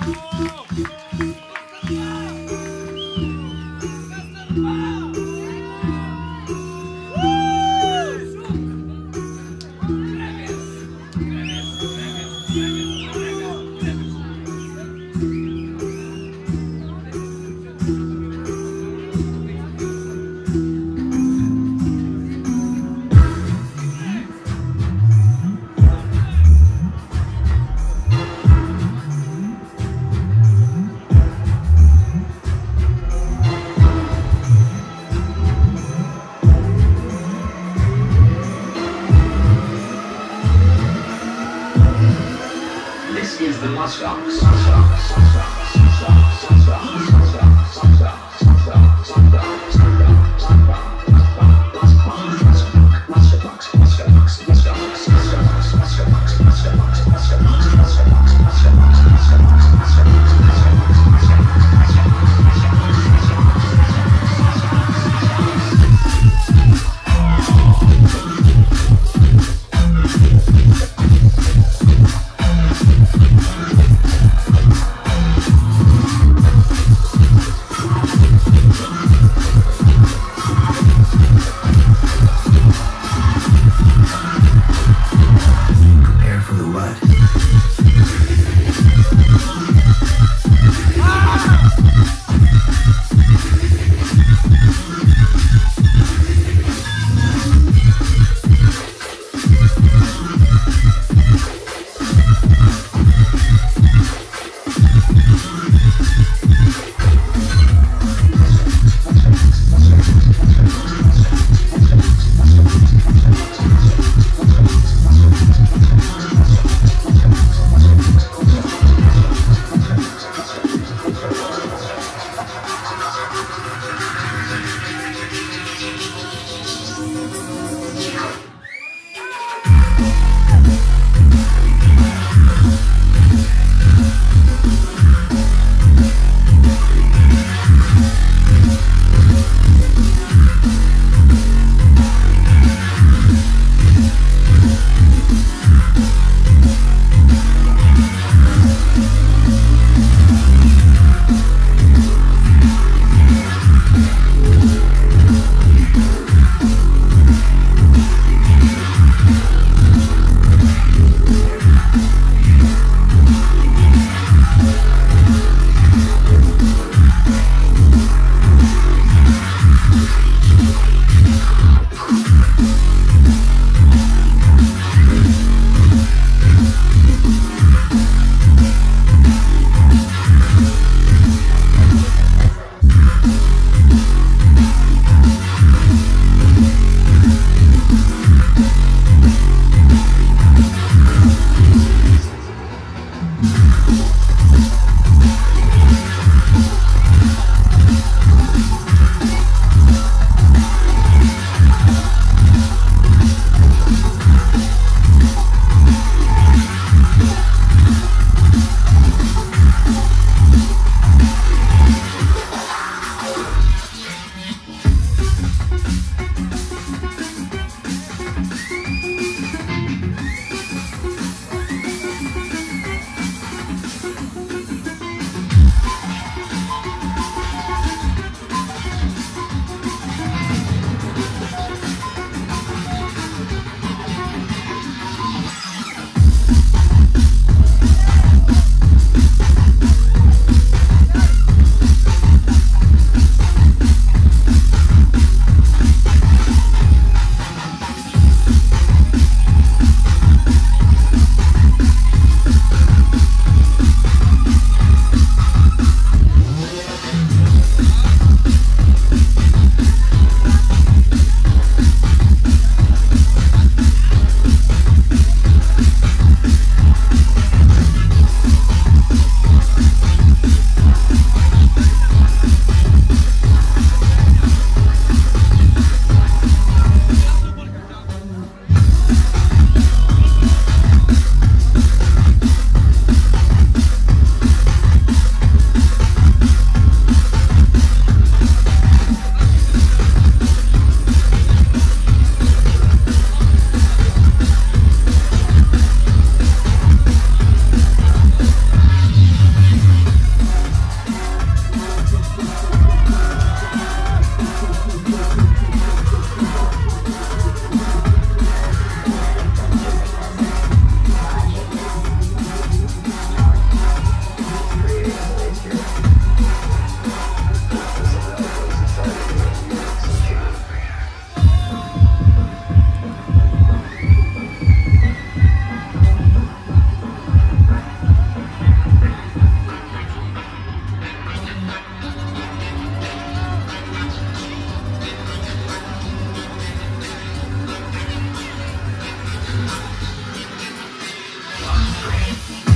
¡Bravo! ¡Bravo! 想想想想想想。Three.